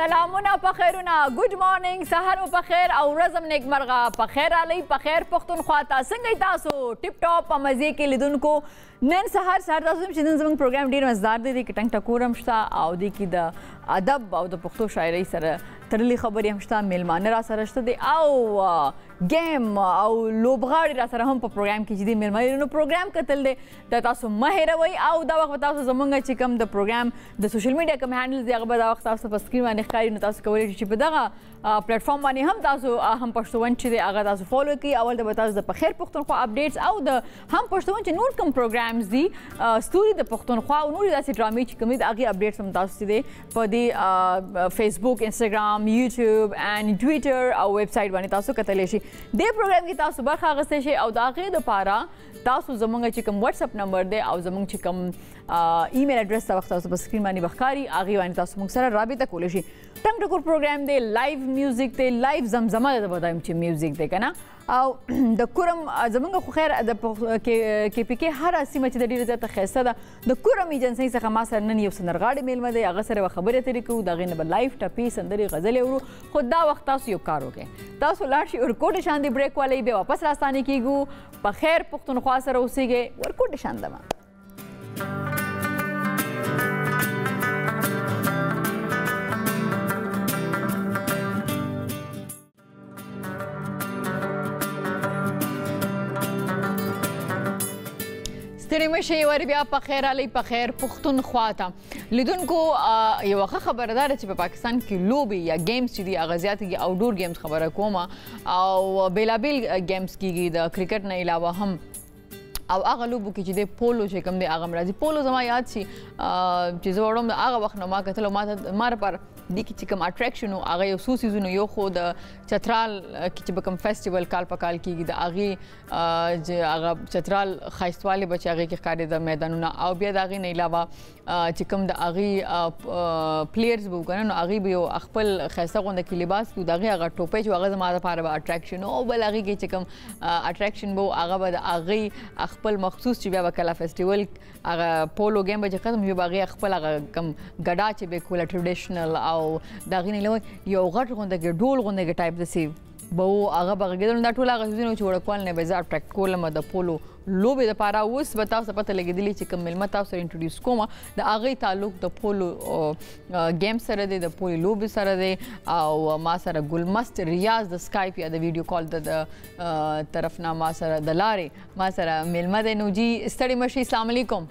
سلامونه په خیرونه ګډ مارنینګ سحر مو په خیر او ورځم نیکمرغه په خیر علی په خیر پښتونخوا ته څنګه تاسو ټیپ ټاپ په مزه کې لیدونکو نن سحر سحر تاسو چې نن زموږ پروګرام ډیر مزدار دی کې ټنګ ټکورم شته او دی کې د ادب او د پښتو شاعرۍ سره ترلي خبرې هم شته میلمانه را سره شته دی او ګیم او لوبغاړي را سره هم په پروګرام کې چې دی مېلمه نو پروګرام کتل دی دا تاسو مه هېروئ او دا وخت به تاسو زمونږ چې کوم د پروګرام د سوشل میډیا کوم هینډلز دی هغه به دا وخت تاسو په سکرین باندې ښکاري نو تاسو کولی شئ چې په دغه پلیټ فارم باندې هم تاسو هم پښتون چې دی هغه تاسو فالو کړئ اول د به تاسو د پخیر پښتونخوا اپډیټس او د هم پښتون چې نور کوم پروګرامز دي ستوري د پښتونخوا او نور داسې ډرامې چې کومې د هغې اپډیټس هم تاسو چې دی په دې فیسبوک انستګرام یوټیوب ان ټویټر او ویب سټ باندې تاسو کتلی شئ دې پروګرام کې تاسو برخه اخیستی شئ او د هغې لپاره تاسو زمونږ چې کوم واتس اپ نمبر دی او زمونږ چې کوم ایمیل اډرس ته وخت تاسو په سکرین باندې بخکاری هغه باندې تاسو موږ سره رابطه کولی شئ ټنګ ټکور پروګرام دی لایو میوزیک دی لایو زمزمه ده به وایم چې میوزیک دی کنه او د کورم زمونږ خو خیر د کې پی کې هر سیمه چې د ډیره زیاته خسته ده د کورم ایجنسی څخه ما سره نن یو سندرغاړي میلمه دی هغه سره خبرې ترې کوو دا غینه بل لایف ټپی سندري غزلې ورو خو دا وخت تاسو یو کار وکړئ تاسو لاړ شئ ورکوټ شان دی بریک والی به واپس راستانه کیږو په خیر پښتونخوا سره اوسېږئ ورکوټ شان دمه ستړي مشه ور بیا په خیر علي په خیر پښتون خواته لیدونکو یو ښه خبردار چې په پاکستان کې لوبي یا گیمز چې دی اغازيات کې او ډور گیمز خبره کوم او بیلابیل گیمز کېږي د کرکټ نه علاوه هم او هغه لوبو کې چې د پولو چې کوم دی هغه مرضی پولو زما یاد شي چې زه وړم هغه وخت نه ما کتل ما ته مار پر د کې چې کوم اټریکشن او هغه یو سو سیزونو یو خو د چترال کې چې کوم فیسټیوال کال په کال کېږي د هغه هغه چترال خایستواله بچ هغه کې ښکارې د میدانونو او بیا د هغه نه علاوه چې کوم د اغي پلیئرز وو کنه نو اغي به یو خپل خسته غونډه کې لباس کو دغه هغه ټوپې چې هغه زما لپاره به اټریکشن او بل اغي کې چې کوم اټریکشن وو هغه به د اغي خپل مخصوص چې بیا به کلا فیسټیوال هغه پولو گیم به ختم یو باغی خپل هغه کم ګډا چې به کوله ټریډیشنل او دغه نه لوي یو غټ غونډه کې ډول غونډه کې ټایپ د سی به وو هغه به غږېدل دا ټول هغه څیزونه چې وړکوال نه به زه اټریکټ کولم د پولو لوبې لپاره اوس به تاسو پته لګېدلی چې کوم ملمه تاسو سره انټروډیوس کوم د هغې تعلق د پولو ګیم سره دی د پولې لوبې سره دی او ما سره ګلمست ریاض د سکایپ یا د ویډیو کال د طرف نه ما سره د لارې ما سره ملمه دی نو جی ستړي مشي اسلام علیکم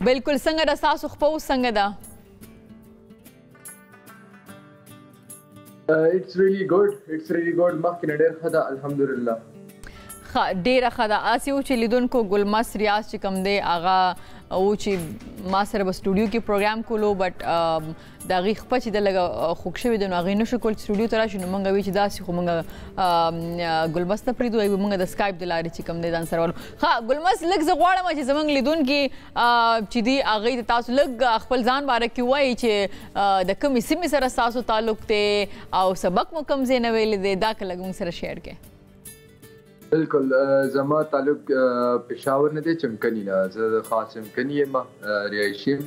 بلکل څنګه ده ستاسو خپه اوس څنګه ده اټس ریلی ګډ اټس ریلی ګډ مخکې نه ډېر ښه ده الحمدلله ښه ډېره ښه ده هسې و چې لیدونکو ګلمس ریاض چې کوم دی هغه و چې ما سره به سټوډیو کې پروګرام کولو بټ د هغوی خپه چې د لږه خوږ شوي دي نو هغوی نشو کول چې سټوډیو ته راشي نو موږ وی چې داسې خو موږ ګلمس نه پریدو ایو موږ د سکایپ د لارې چې کوم دی ځان سره ولو ها ګلمس لږ زه غواړم چې زمونږ لیدونکي چې دی هغوی ته تاسو لږ خپل ځان باره کې وایي چې د کومې سیمې سره تاسو تعلق دی او سبق مو کوم ځای نه ویل دی دا که لږ موږ سره شیر کړئ بالکل زما تعلق پېښور نه دی چمکني نه زه د خاص چمکني یم رهایشي یم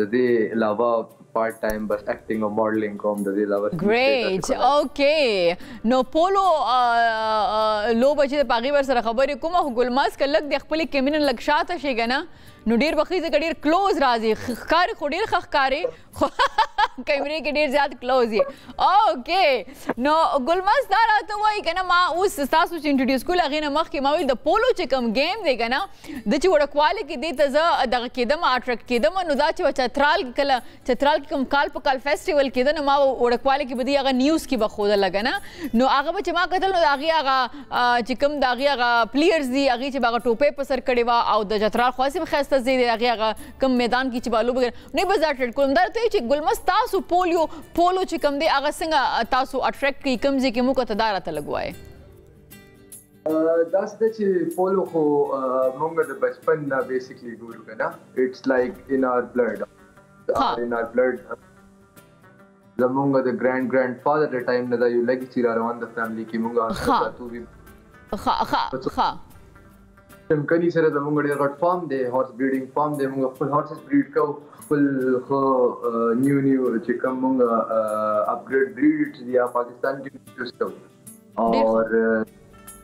د دې علاوه پارټ ټایم بس اکټینګ او ماډلینګ کوم د دې علاوه ګریټ اوکې نو پولو لو بچی د پاغي ور سره خبرې کوم خو ګلماس کلک د خپل کیمن لک شاته شي کنه نو ډیر بخی زګ ډیر کلوز راځي خکاری خو ډیر خخکاری خو کیمرې کې ډیر زیات کلوز یي اوکې نو ګلماس دا راته وای کنه ما اوس تاسو چې انټروډوس کول غینه مخ کې ما ویل د پولو چې کم گیم دی کنه د چې وړکواله کې دې ته زه دغه کېدم اټریکټ کېدم نو دا چې چترال کې کله چترال کې کوم کال په کال فیسټیوال کېده نو ما وړکواله کې بدی هغه نیوز کې بخوده لګنه نو هغه به چې ما کتل نو هغه هغه چې کوم دا هغه هغه پلیئرز دي هغه چې هغه ټوپې په سر کړي وا او د چترال خاصه به خسته زی دی هغه هغه کوم میدان کې چې بالو بغیر نه به زړه کوم دا ته چې ګلمس تاسو پولیو پولو چې کوم دی هغه څنګه تاسو اټریکټ کوي کوم ځکه مو کته دارته لګوای داسې ده چې پولو خو مونږ د بچپن نه بیسیکلی ګورو کنه اټس لایک ان اور بلډ ان اور بلډ زمونږ د ګرانډ ګرانډ فادر د ټایم نه دا یو لګی چې را روان د فیملی کې مونږ ساتو وی ښه ښه ښه چمکني سره زمونږ ډېر غټ فارم دی هارس بریډینګ فارم دی موږ خپل هارسز بریډ کوو خپل خو نیو نیو چې کوم موږ اپګریډ بریډ چې یا پاکستان کې یوز کوو او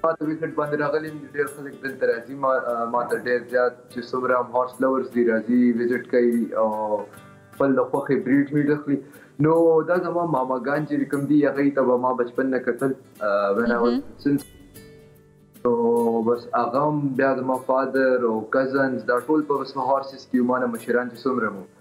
پات ویکټ باندې راغلی ډېر خلک دلته راځي ما ما ته ډېر زیات چې څومره هم هارس لورز دي راځي وزټ کوي او خپل د خوخې بریډ میډ اخلي نو دا زما ماماګان چې کوم دي هغه ته به ما بچپن نه کتل when i was since نو بس هغه بیا زما فادر او کزنز دا ټول په هارسز کې مانه مشران چې څومره مو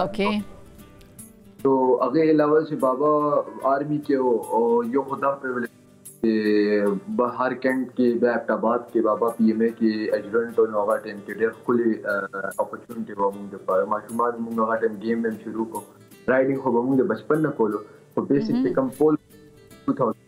اوکې تو هغه علاوه چې بابا آرمي کې او یو خدا په ویل چې بهر کینټ کې بیا ابټ آباد کې بابا پی ایم ای کې اجرنټ او هغه ټیم کې ډېر خولي اپورتونټي و موږ لپاره ماشومان موږ هغه ټیم گیم هم شروع کو رائډینګ خو موږ د بچپن نه کولو په بیسیک کې کم پول 2000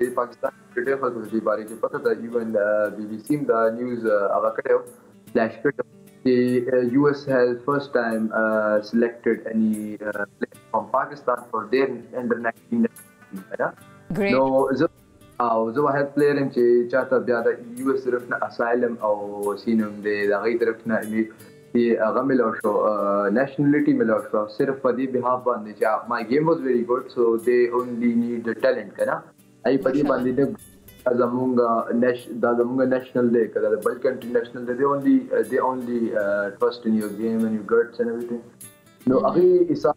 دی پاکستان کرکټ خلکو ته دی باره کې پته ده ایون بي بي سي دا نیوز هغه کړو فلش کړو چې یو اس هیز فرست ټایم سلیکټډ اني پلیئر فرام پاکستان فار دیر انټرنیشنل نو زه او زه واحد پلیئر یم چې چاته بیا د یو اس طرف نه اسایلم او سینم دی د غي طرف نه چی هغه ملاو شو نشنلټی ملاو شو صرف په دی بهاف باندی چی مای ګیم واز ویری ګډ سو دی اونلی نیډ د ټیلنټ کنه ای په دی باندی د زمونږ نش دا زمونږ نشنل دی کله د بل کنټری نشنل دی دی اونلی دی اونلی ټرسټ ان یور ګیم ان یور ګډس ان ایوریثینګ نو هغه حساب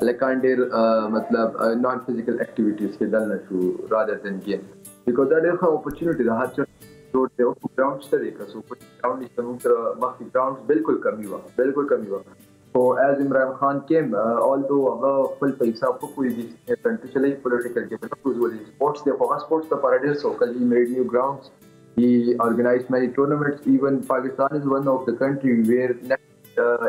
هلکان ډیر مطلب نان فزیکل اکټیویټیز کې دل نه شو رادر دین ګیم بیکاز دا ډیر ښه اپورتونټی ده هر چا جوړ دی او ګراوند شته دی که څو ګراوند نشته موږ سره مخکې ګراوند بالکل کمی و بالکل کمی و خو از عمران خان کیم اول دو هغه خپل په حساب په کوی دي چې کنټري چلای پولیټیکل کې په کوز ولې سپورتس دی خو هغه سپورتس ته پر ډیر سو کلی میډ نیو ګراوندز He organized many tournaments. Even Pakistan is one of the country where uh,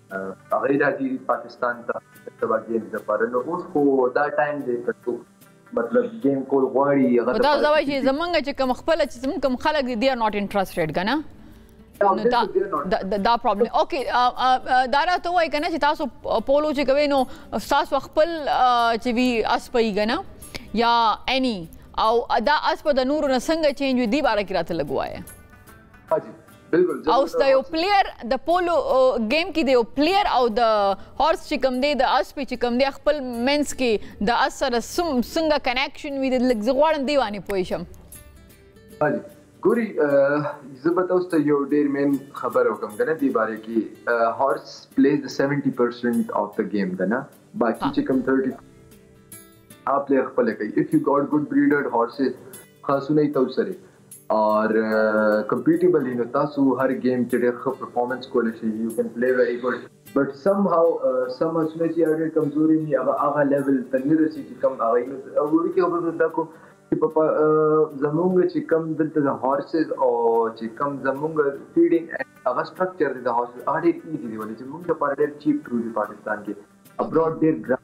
هغه راځي پاکستان ته سبا ګیم د پرنو اوس خو دا ټایم دی کټو مطلب ګیم کول غواړي هغه دا دا وایي چې زمونږ چې کوم خپل چې زمونږ کوم خلک دي دی ناٹ انټرېسټډ کنه نو دا دا پرابلم اوکي دا راته وای کنه چې تاسو پولو چې کوي نو تاسو خپل چې وی اس پي غنه یا اني او دا اس په د نورو نه څنګه چینج وي دی باره کې راته لګوایې او د یو پلیر د پولو گیم کې د یو پلیر او د هورس چې کوم دی د اس په چې کوم دی خپل منس کې د اس سره څنګه کنیکشن وي د لږ غواړم دی باندې پوه شم ګوري زه به تاسو ته یو ډیر مین خبر وکم کنه دی باره کې هورس پلیز د 70% اف د گیم کنه باقی چې کوم 30 اپ لري خپل کوي اف یو ګاټ ګډ بریډر هورسز خاصونه تاسو سره اور کمپیټیبل دی نو تاسو هر گیم کې ډېر ښه پرفارمنس کولای شئ یو کین پلی ویری ګډ بټ سم هاو سم اسونه چې هغه کمزوري نه هغه هغه لیول ته نه رسي چې کم هغه نو وړي کې خبره ده کو چې په زمونږ چې کم دلته د هورسز او چې کم زمونږ فیډینګ هغه سټرکچر دی د هورسز هغه ډېر ایزي دی ولې چې موږ لپاره ډېر چیپ ټول دی پاکستان کې ابراډ ډېر ګران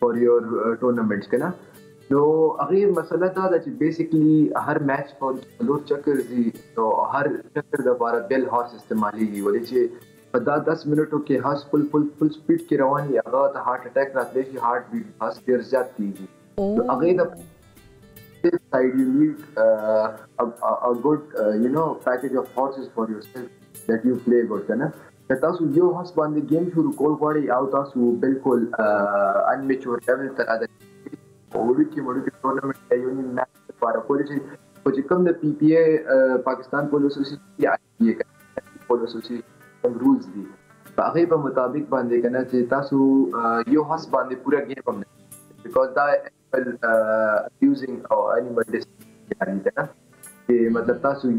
فار یور ټورنمنټ کنه نو هغه مسله دا ده چې بیسیکلی هر میچ په لور چکر زی نو هر چکر د بار بیل هارس استعمالیږي ولې چې په دا 10 منټو کې هارس فل فل فل سپیډ کې روان یا هغه ته هارت اٹیک راتلی شي هارت بیټ هارس ډیر زیات کیږي هغه د side you need uh, a, a, a good uh, you know package of horses for yourself that you play good kana که تاسو یو هست باندې ګیم شروع کول غواړئ او تاسو بالکل ان میچور لیول ته راځئ وړوکی وړوکی ټورنمنټ یا یو نیم میچ لپاره کولی شئ خو چې کوم د پی پی ای پاکستان پول اسوسیشن یا آی پی ای پول اسوسیشن رولز دي په هغه په مطابق باندې کنه چې تاسو یو هست باندې پوره ګیم هم نه بیکاز دا خپل ابیوزینګ او انیمل ډیسپلین کنه چې مطلب تاسو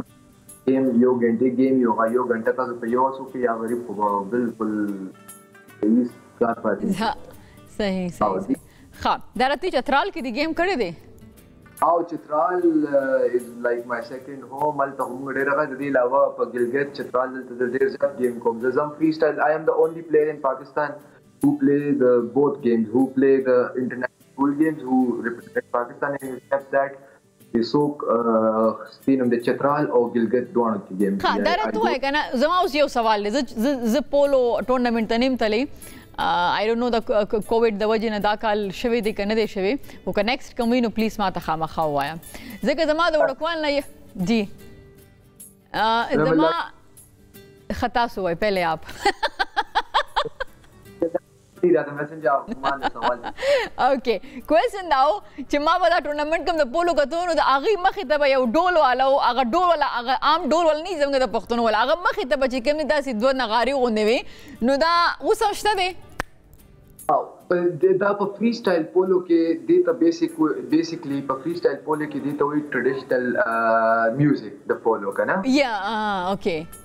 گیم یو غنټه گیم یو غا یو غنټه تاسو په یو سو کې یا غریب خو بالکل هیڅ کار پاتې نه صحیح صحیح ښه دا راته چې ترال کې دی گیم کړی دی او چترال از لایک مای سیکنډ هوم مل ته موږ ډیر غږ دی علاوه په ګلګت چترال دلته ډیر زیات گیم کوم زه زم فری سټایل آی ام د اونلی پلیئر ان پاکستان هو پلې د بوت ګیمز هو پلې د انټرنیشنل ټول ګیمز هو ریپرزینټ پاکستان ان سټپ دیټ چې څوک سپینم د چترال او ګلګت دوه کې ګیم ها دا راته وای کنه زما اوس یو سوال دی زه زه پولو ټورنمنت ته نیم تلی آی ډونټ نو د کووډ د وجې نه دا کال شوی دی کنه دی شوی او که نیکسټ کوم نو پلیز ما ته خامخا وایا ځکه زما د وړکوال نه دی زما خطا سو وای پہلے آپ اوکې کوېشن دا و چې ما به دا ټورنمنټ کوم د پولو کتو نو د هغې مخې ته به یو ډول والا و هغه ډول والا هغه عام ډول والا نه زموږ د پښتنو والا هغه مخې ته به چې کوم داسې دوه نغاري غوندې وي نو دا اوس هم شته دی او دا په فری سټایل پولو کې دې ته بیسیک بیسیکلی په فری سټایل پولو کې دې ته وایي ټریډیشنل میوزیک د پولو کنه یا اوکې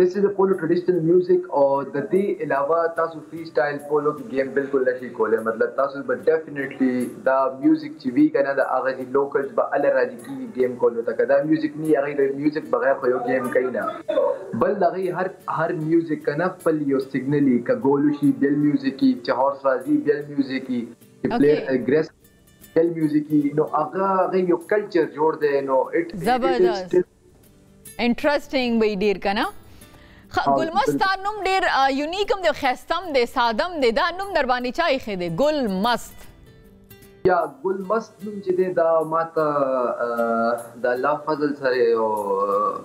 This is a polo traditional music او د دې علاوه تاسو فری سټایل پولو کې گیم بالکل نشي کولای مطلب تاسو به ډیفینیټلی دا میوزیک چې وی کنه دا هغه لوکلز به ال راځي کیږي ګیم کولو ته که دا میوزیک نی هغه د میوزیک بغیر خو یو ګیم کوي نه بل د هغه هر هر میوزیک کنه خپل یو سیګنل که ګول شي بیل میوزیک چې هورس راځي بیل میوزیک چې پلیر اګریس بیل میوزیک نو هغه هغه یو کلچر جوړ دی نو اټ زبردست انټرسټینګ وی ډیر کنه ګلمستا نوم ډیر یونیک هم دی خستم دی سادم دی دا نوم در باندې چا یې خې دی ګل مست یا ګل مست نوم چې دی دا ماته د الله فضل سره او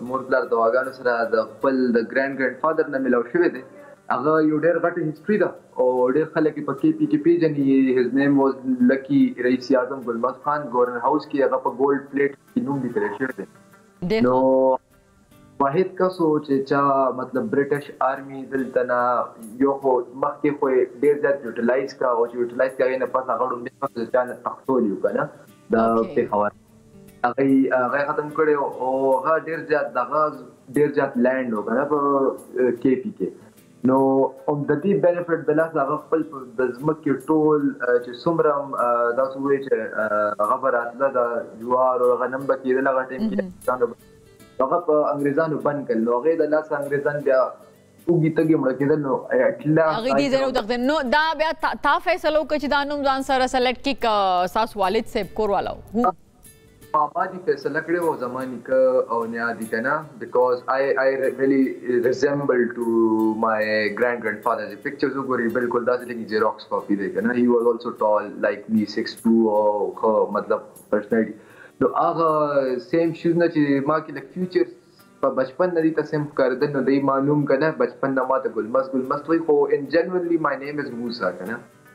مور پلار دواګانو سره د خپل د ګرانډ ګرانډ فادر نه ملاو شوی دی هغه یو ډېر غټ هیستوري ده او ډېر خلک په کې پی کې پیژني هیز نیم واز لکی رئیس اعظم ګلمز خان ګورنر هاوس کې هغه په ګولډ پلیټ کې نوم لیکل شوی دی نو واحد کس و چې چا مطلب برټش آرمي دلته نه یو خو مخکې خو ډیر زیات یوټیلایز کا او چې یوټیلایز کا نه پس هغه ډوم ډیر پس چا نه تختول یو کنه دا په خبر هغه هغه ختم کړي او هغه ډیر زیات دغه ډیر زیات لینډ وګره په کې پی کې نو هم د دې بینفټ د لاسه هغه خپل د ځمکې ټول چې څومره هم تاسو وایئ چې هغه به راتله د جوار او غنم به کېدل هغه ټایم کې انګریزانو به هغه په انګریزانو بند کړل نو هغې د لاسه انګریزان بیا وږي تږي مړه کېدل نو اټلا هغې دې ځای وتښتېدل نو دا بیا تا فیصله وکړه چې دا نوم ځان سره سلیکټ کړي که ستاسو والد صاحب کور والا و بابا دي فيصله کړي او زما نيکه او نيا دي کنه بيکوز آی آی ريلي ريزمبل ټو ماي ګرانډ ګرانډ فادر جي پکچرز وګوري بالکل داسې لګي جيروکس کاپي دی کنه هي واز آلسو ټال لایک می 6 2 او خو مطلب پرسنالټي نو هغه سیم شوز نه چې ما کې لک فیوچر په بچپن نه دي ته سیم ښکارېدل نو دی ما نوم کنه بچپن نه ما ته ګلمست ګلمست وای خو ان جنرالي ماي نیم از موسی کنه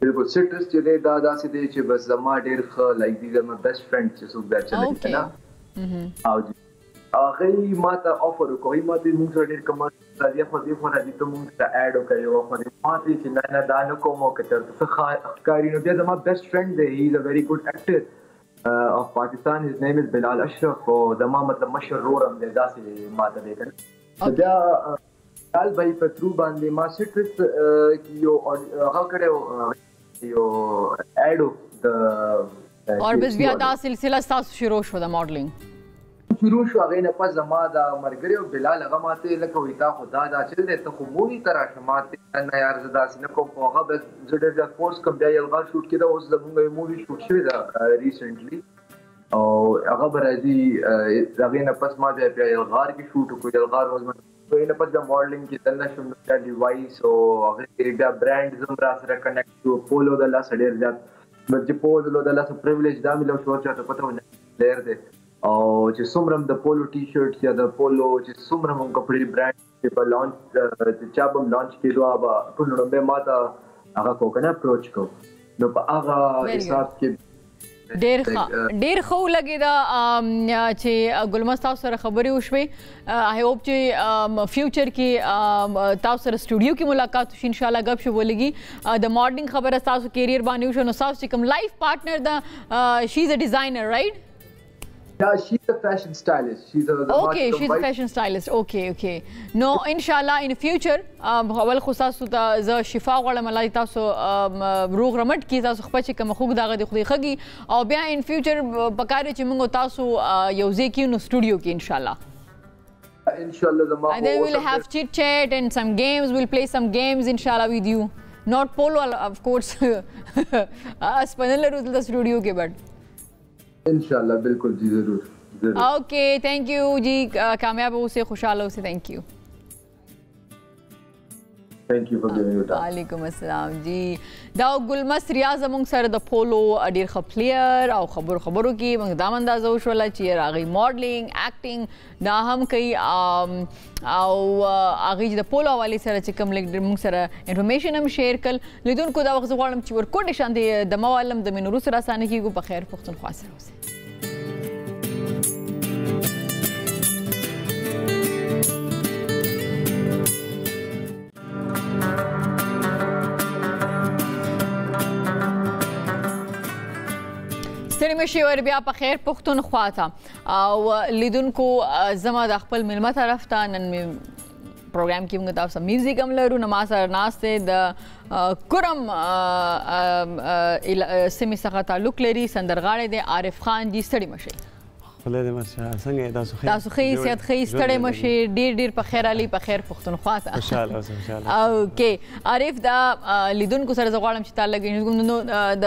بلکل څه ټس چې دی دا داسې دی چې بس زما ډیر ښه لایک دی زما بیسټ فرند چې څوک دا چلوي کنه او هغه ما ته افر کوي ما ته موږ سره ډیر کم راځي خو دې خو راځي ته موږ ته اډ وکړي او خو دې ما ته چې نه نه دا نه کوم او کتر څه ښکاری نو بیا زما بیسټ فرند دی هی از ا ویری ګډ اکټر اف پاکستان هیز نیم از بلال اشرف او زما مطلب مشر رورم دی داسې ما ته دی کنه بیا کال به یې په ترو باندې ما سټرس کې یو هغه کړی یو اډ د اور بس بیا دا سلسله تاسو شروع شو د ماډلینګ شروع شو هغه نه پس ما دا مرګره او بلال هغه ماته لکه وی تا خدا دا چل دی ته خو مووی تر شمات نه یار زدا سن کوم خو هغه بس زړه د فورس کوم بیا یو غا شوټ کړه اوس زمونږ مووی شوټ شوی دا ریسنټلی او هغه به راځي د هغې نه پس ما بیا بیا یلغار کې شوټ وکړو یلغار به زما نو یې نه پس بیا ماډلینګ کې دننه شوم نو بیا ډیوایس او هغې بیا برانډ زم را سره کنیکټ شو پولو د الله سره ډېر زیات بل چې پولو د الله سره پریولیج دا ملو شو چې ته پته ونه ډېر دی او چې څومره د پولو ټي شرټ یا د پولو چې څومره هم کپړې برانډ چې په لانچ چې چا بم لانچ کېدو هغه ټول لومبه ماته هغه کو کنه اپروچ کو نو په هغه حساب کې ډیر ښه ډیر خو لګی دا چې ګلمس تاسو سره خبرې وشوي آی هوپ چې فیوچر کې تاسو سره سټوډیو کې ملاقات وشي ان شاء الله غب شو ولګي د مارننګ خبره تاسو کیریئر باندې وشو نو تاسو چې کوم لایف پارټنر دا شي از ا ډیزاینر رائټ دا شي د فیشن سټایلیست شي د اوکي شي د فیشن سټایلیست اوکي اوکي نو ان شاء الله ان فیوچر اول خو تاسو ته ز شفا غواړم الله تاسو روغ رمټ کی تاسو خپل چې کوم خوګ داغه دی خو خګي او بیا ان فیوچر پکاره چې موږ تاسو یو ځای کې نو سټوډیو کې ان شاء الله ان شاء الله زما and then we'll have chit chat and some games we'll play some games inshallah with you not polo of course اسپنل روز د سټوډیو کې بټ انشاءالله بالکل جی ضرور ضرور اوکې ثانک یو جی کامیاب اوسې خوشاله اوسې ثانک یو ثانک یو فار ګیوینګ یو ټایم وعلیکم السلام جی دا ګلمس ریا زمونږ سره د پولو ډیر خپلیر او خبر خبرو کې موږ دا اندازه وشول چې راغی ماډلینګ اکټینګ دا هم کوي او هغه د پولو حواله سره چې کوم لیک موږ سره انفارمیشن هم شیر کړ لیدونکو دا وخت غواړم چې ورکوټ شان دی د موالم د مینورو سره اسانه کیږي په خیر پښتونخوا سره اوسئ ستړي مشي ور بیا په خیر پښتون خواته او لیدونکو زما د خپل ملما طرف ته نن می پروګرام کې موږ تاسو میوزیک هم لرو نو ما سره ناشته د کرم سیمې څخه تعلق لري سندرغاړی دی عارف خان دی ستړي مشه خپل دې مشه څنګه تاسو خیر تاسو خیر سیادت خیر ستړي مشه ډیر ډیر په خیر علي په خیر پښتونخوا ته خوشاله اوسه خوشاله اوکې عارف دا لیدونکو سره زغړم چې تعلق نو د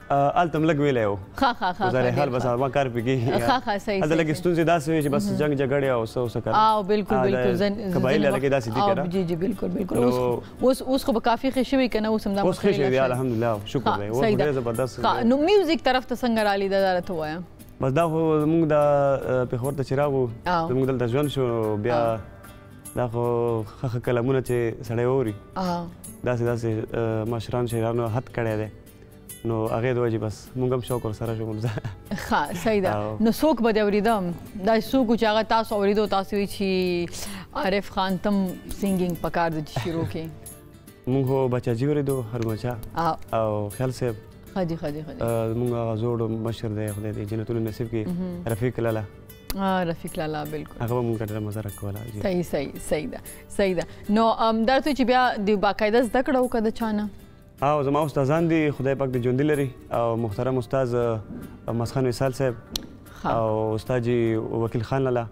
هلته هم لږ ویلی و ښه ښه ښه ظاهر حال بس ما کار پې کېږي ښه ښه صحیح هلته لږې ستونزې داسې وې چې بس جنګ جګړې او څه وڅه کنه او بالکل بالکل ځن قبایل لږې داسې دي کنه جی جی بالکل بالکل اوس اوس خو به کافي ښه شوي کنه اوس هم دا اوس ښه شوي الحمدلله شکر دی اوس ډېر زبردست نو میوزیک طرف ته څنګه رالی دا راته وایا بس دا خو موږ دا پیښور ته چې راغو موږ دلته ژوند شو بیا دا خو خخه کلمونه چې سړی اوري داسې داسې مشران شاعرانو حد کړی دی نو هغه د وجه بس مونږ هم شوق ور سره شو مونږ ښه صحیح ده نو څوک به اوریدم دا څوک چې هغه تاسو اوریدو تاسو وی چې عارف خان تم سنگینګ پکار د شروع کې مونږ هو بچا جی اوریدو هر بچا او خیال صاحب خاجي خاجي خاجي مونږ هغه زوړ مشر دی خدای دې جنتونه نصیب کړي رفیق لالا رفیق لالا بالکل هغه مونږ ډېر مزه راکوله صحیح صحیح صحیح ده صحیح ده نو دا څه چې بیا د باقاعده زده کړه وکړه د چانه او زما استادان دي خدای پاک دې ژوندي لري او محترم استاد مسخن وصال صاحب او استاد جی وکیل خان لالا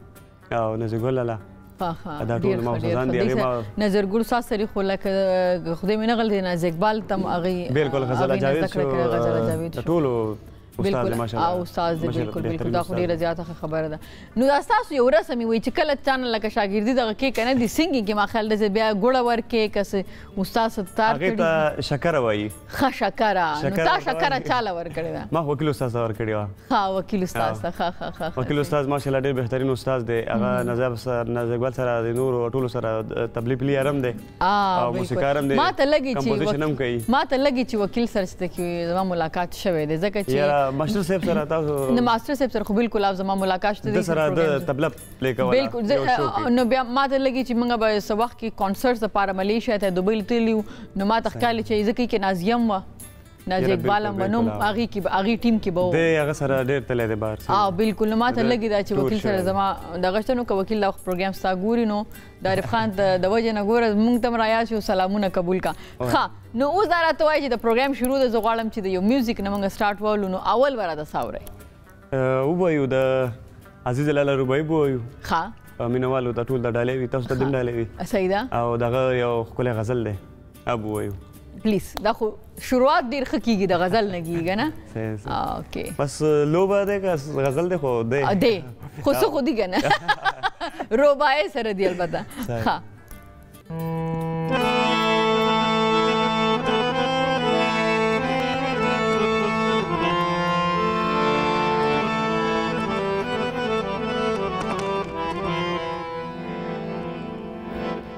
او نزی ګل لالا دا ټول ما ځان دی ما نظر ګل ساس سری خو لکه خدای مې نه غل دی ناز اقبال تم اغي بالکل غزل جاوید شو ټول بالکل او استاد دې بالکل بالکل دا خو ډیره زیاته خبره ده نو دا تاسو یو رسمي وي چې کله چانل لکه شاګردي دغه کې کنه دي سنگي کې ما خیال ده بیا ګوړه ورکې کس استاد ستار کړي هغه ته شکر وایي ښه شکر نو تا شکر چاله ور کړی دا ما وکیل استاد ور کړی وا ها وکیل استاد ښه ښه ښه وکیل استاد ماشاءالله ډیر بهترین استاد دی هغه نظر سره نظر سره د نور ټولو سره تبلیغ لري آرام دی او موسیقار هم دی کمپوزیشن هم کوي ما ته لګي چې وکیل سره چې کی زما ملاقات شوه دی ځکه چې یاره ماستر صاحب سره تاسو نو ماستر صاحب سره خو بالکل اپ زما ملاقات شته دی سره د تبله پلی کوله بالکل نو بیا ما ته لګي چې موږ به سو وخت کې کانسرټ لپاره ملیشیا ته دوبه تللیو نو ما ته ښکاري چې ځکه کې نازیم و نازي اقبال هم نوم اغي کې اغي ټیم کې به دی هغه سره ډېر تللی دی بار ها بالکل نو ماته لګی دا چې وکیل سره زما د غشتنو کو وکیل دا پروګرام ستا ګوري نو د عارف خان د وجه نه ګوره مونږ تم رایا شو سلامونه قبول کا ښه نو اوس دا راته وایي چې د پروګرام شروع د زه غواړم چې د یو میوزیک نه مونږ سټارټ وولو نو اول به راته څه اورئ وبایو د عزیز لاله روبای بوایو ښه مینوالو ته ټول د ډالۍ وي تاسو ته د ډالۍ وي صحیح ده او دغه یو ښکلی غزل دی اب وایو پلیز دا خو شروعات ډیر ښه کیږي د غزل نه کیږي نه اوکي بس لوبه ده که غزل ده خو ده ده خو څه خو دي کنه روبای سره دی البته ها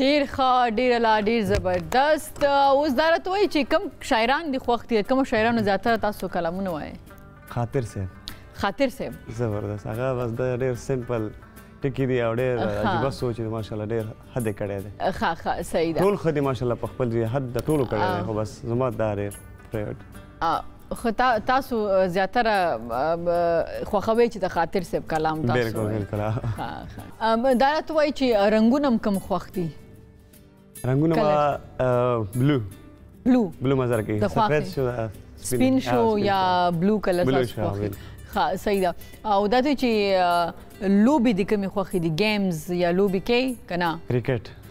ډیر ښه ډیر لا ډیر زبردست اوس دا راته وایي چې کوم شاعران دي خوښ دي کوم شاعرانو زیاتره تاسو کلامونه وایي خاطر صاحب خاطر صاحب زبردست هغه بس دا ډیر سمپل ټکی دی او ډیر عجیب سوچ دی ماشاءالله ډیر حد کړی دی ښه ښه صحیح ده ټول خدي ماشاءالله په خپل حد د ټولو کړی دی خو بس زما دا ډیر فیورټ خو تاسو زیاتره خوښوي چې د خاطر صاحب کلام تاسو بالکل بالکل دا راته وایي چې رنگونه هم کم خوښ دي رنگونه ما بلو بلو بلو مزه راکوي سفید شو سپین شو یا بلو کلر تاسو خوښ ها صحیح ده او دا چې لوبي د کومې خوخي دي گیمز یا لوبي کې کنه کرکټ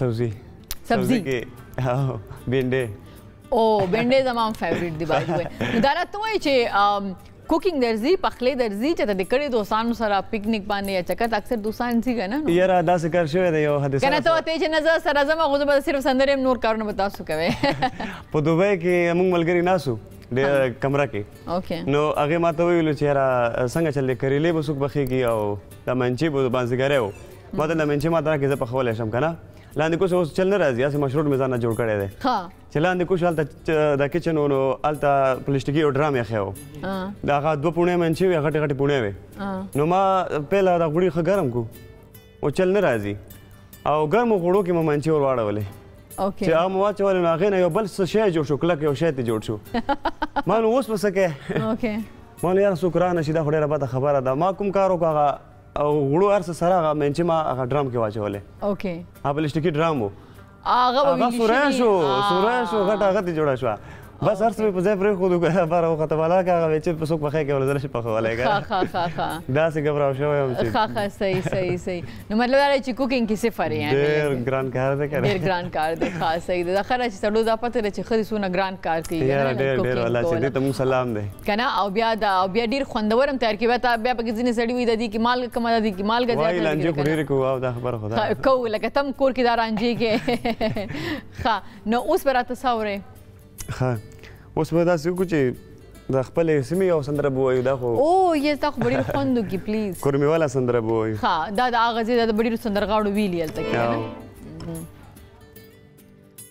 سبزی سبزی کې بینډه او بینډه زما فیوریټ دی بای دی دا راته وای چې کوکینګ درځي پخلې درځي چې ته د کړي دوستانو سره پکنیک باندې یا چکت اکثر دوستان سی غنه نو یاره دا څه کار شوی دی یو حدیث کنه ته ته چې نظر سره زما غوځه به صرف سندره نور کارونه به تاسو کوي په دوبه کې موږ ملګری ناسو د کمره کې اوکې نو هغه ماته ویل چې یاره څنګه چل دی کریلې به سوق بخېږي او د منچې به باندې ګره ما ته لمنچې ما ته راکړې زه پخولی شم که نه لاندې کوش اوس چل نه راځي هسې مشروط مې ځان نه جوړ کړی دی چې لاندې کوش هلته د کچن و نو هلته پلسټیکي یو ډرام یخی و د هغه دوه پوڼې منچې وې غټې غټې پوڼې وې نو ما پهله دا غوړي ښه ګرم کړو او چل نه راځي او ګرمو غوړو کې مې منچې ور واړولې چې هغه مو واچولې نو هغې نه یو بل څه شی جوړ شو کلک یو شی ترې جوړ شو ما نو اوس په څه کوې ما نو یاره څوک رانه شي دا خو ډېره بده خبره ده ما کوم کار وکړو هغه او غړو هر څه سره هغه مینچې ما هغه ډرام کې واچولې اوکې هغه پلاستیکي ډرام و هغه هغه سوره شو سوره شو غټه غټه جوړه شو بس هر څه په ځای پرې خو دوه بار او خطه والا کا غوې چې په څوک بخې کې ورزل شي په خواله کا خا خا خا دا څه غبراو شو یم چې خا خا صحیح صحیح صحیح نو مطلب دا چې کوکینګ کې صفر یې ډېر ګران کار دی کړه ډېر ګران کار دی خا صحیح دا خره چې سړو ځاپته چې خري سونه ګران کار کوي ډېر ډېر ولا چې دې ته مو سلام دی کنه او بیا دا او بیا ډیر خوندور هم تیار کیوي تا بیا پکې ځینې سړی وي د دې کې مالګه کمه ده د کې مالګه زیاته وای لانجه خو ډیر کوو دا خبر خدا کو لکه تم کور کې دا رانجه کې ها نو اوس به راته ساورې ها اوس به دا څه کو چې د خپل سیمې یو سندره به وایو دا خو او یې تا خو ډیر خوند کی پلیز کورمې والا سندره به وایو ها دا د اغه زیاده ډیر سندرغاړو ویلی الته کې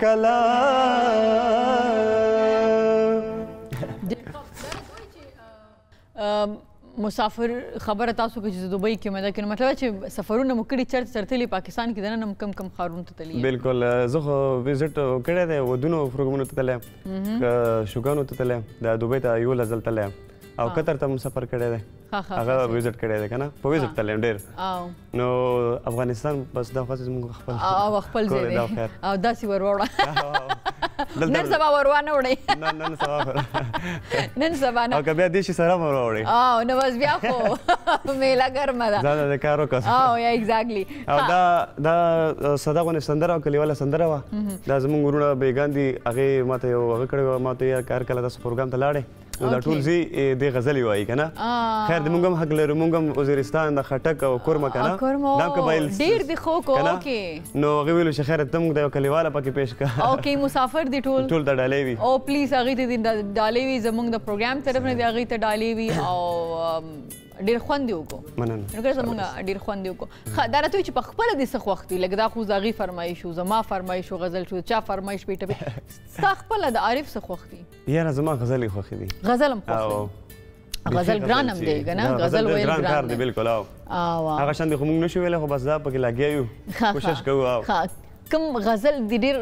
کلا مسافر خبره تاسو کې چې دوبۍ کې مده کې مطلب چې سفرونه مو کړي چرته چرته لې پاکستان کې دنه کم کم خارون ته تللی بالکل زه خو وزټ کړی دی ودونو پروګرامونو ته تللی شوګانو ته تللی د دوبۍ ته یو لزل تللی او قطر ته هم سفر کړی دی هغه وزټ کړی دی کنه په وزټ تلم ډیر او نو افغانستان بس دا خاص موږ خپل او خپل ځای دی او داسې وروړه نن سبا وروانه وړي نه نن سبا نن سبا نه او کبه دې شي سره وروړي او نو بس بیا خو میلا ګرمه ده زړه د کارو کس او یا ایگزیکټلی او دا دا صدا غو سندره او کلیواله سندره وا دا زمونږ ورونه بیگان دي هغه ماته یو هغه کړو ماته یې کار کله تاسو پروګرام ته لاړې نو دا ټول زی د غزل وایي کنه خیر د مونږ هم حق لرو مونږ هم وزیرستان د خټک او کورمه کنه دا قبایل ډیر دی خو کو اوکي نو هغه ویلو چې خیر ته مونږ د کلیواله پکې پیش کا اوکي مسافر دی ټول ټول ته ډالې وي او پلیز هغه ته ډالې وي زمونږ د پروګرام طرف نه دی هغه ته ډالې وي او ډیر خوند یو کو مننه نو که زمونږ ډیر خوند یو کو دا راته چې په خپل د سخ وخت لګ دا خو زاغي فرمایشو زما فرمایشو غزل شو چا فرمایش پیټه ستا خپل د عارف سخ وخت یاره زما غزلې خوښې دي غزل هم خوښ او دی غزل ګران هم دی کنه غزل ویل ګران کار دی بالکل او هغه شان دی خو موږ نشو ویل خو بس دا پکې لګیا یو کوشش کوو او کوم غزل دی ډیر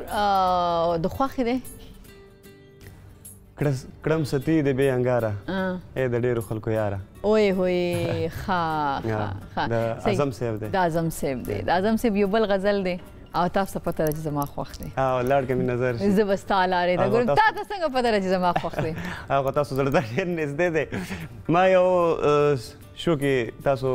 د خوښې دی کړم ستی د بې انګاره اې د ډیرو خلکو یاره اوی هوی خا خا خا د اعظم صاحب دی د اعظم صاحب دی د اعظم صاحب یو بل غزل دی او تاسو په تر زما خوښ دی او لړ کې نظر شي زه بس تعالی لري دا ګورم تاسو څنګه په تر زما خوښ دی هغه تاسو زړه ته ډیر نږدې دی ما یو شو کې تاسو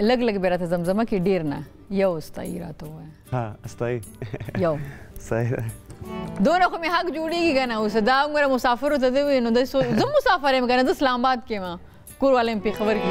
لګ لګ به راته زمزمه کې ډیر نه یو استای راته وای ها استای یو صحیح ده دونه خو مې حق جوړیږي کنه اوس دا عمر مسافر ته دی نو د سو زه مسافر یم کنه د اسلام آباد کې ما کور والے په خبر کې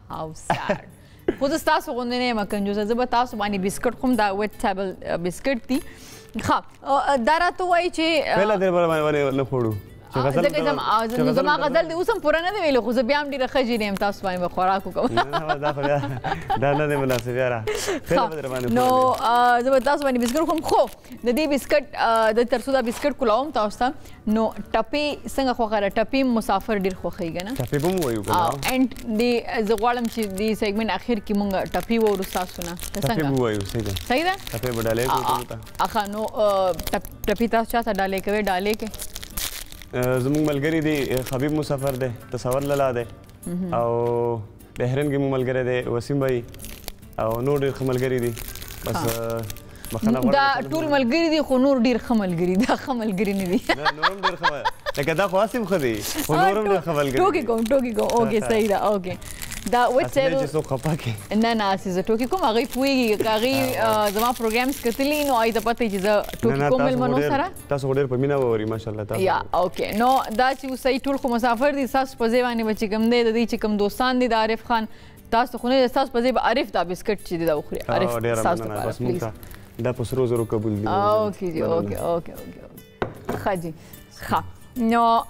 او سار خو زه تاسو غوندې نه یم کنجوسه زه به تاسو باندې بسکټ کوم دا ویټ ټیبل بسکټ دي ښه دا راته وایي چې پهله درې بله باندې ولې نه خوړو ځکه زما غزل دی اوس هم پوره نه دی ویلو خو زه بیا هم ډېره ښه جینۍ یم تاسو باندې به خوراک وکړم دا نه دی مناسب یاره نو زه به تاسو باندې بسکټ خورم خو د دې بسکټ د تر څو دا بسکټ کولاوم تاسو ته نو ټپي څنګه خو غره ټپي مسافر ډیر خوخیږي نه ټپي بم وایو کنه او انټ دی زه غواړم چې دی سیګمنټ اخر کې مونږ ټپي وورو تاسو نه څنګه ټپي وایو صحیح ده صحیح ده ټپي بدلې کوو ته اخا نو ټپي تاسو چاته ډالې کوي ډالې کې زموږ ملګری دی حبیب مسافر دی تصور لاله دی او بحرین کې مو ملګری دی وسیم بای او نور ډېر ښه ملګري دي بس بخنه غواړم دا ټول ملګري دي خو نور ډېر ښه ملګري دا ښه ملګري نه دي نه نور هم ډېر ښه لکه دا خو اسیم خو دي خو نور هم ډېر ښه ملګري ټوکې کوم ټوکې کوم اوکې صحیح ده اوکې دا وچ سیل چې څوک خپه کې نه نه اسی زه ټوکی کوم هغه پویږي هغه زما پروګرامز کتلی نو آی ته پته چې زه ټوکی کوم ملمنو سره تاسو خو ډېر په مینه ووري ماشاءالله تاسو یا اوکې نو داسې اوسئ ټول خو مسافر دي ستاسو په ځای باندې به چې کوم دی د دوی چې کوم دوستان دي د عارف خان تاسو خو نه ستاسو په ځای به عارف دا بسکټ چې دی دا وخوري عارف ستاسو لپاره پلیز دا په سرو زرو قبول دي اوکې جی اوکې اوکې اوکې ښه جی ښه نو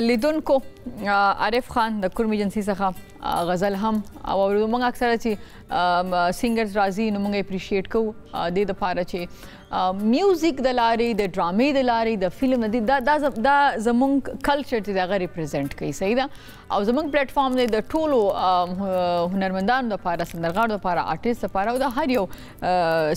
لیدونکو عارف خان د کورم ایجنسی څخه غزل هم او موږ اکثره چې سنگرز راځي نو موږ اپریشیټ کوو د دې لپاره چې میوزیک د لارې د ډرامې د لارې د فلم د دا دا دا زمونږ کلچر چې دا غو ریپرزینټ کوي صحیح ده او زمونږ پلیټ فارم دی د ټولو هنرمندانو لپاره سندرغاړو لپاره آرټیست لپاره او د هر یو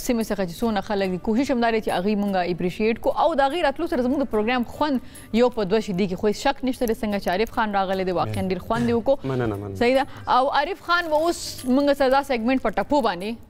سیمه څخه چې څونه خلک دي کوشش هم لري چې هغه مونږه اپریشیټ کو او دا غیر اتلو سره زمونږ پروګرام خون یو په دوه شې دي کې خو شک نشته څنګه چې عارف خان راغلی دی واقعا ډیر خوند وکړو صحیح ده او عارف خان به اوس مونږ سزا سیګمنټ په ټپو باندې